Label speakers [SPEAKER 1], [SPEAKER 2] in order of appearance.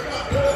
[SPEAKER 1] Come on.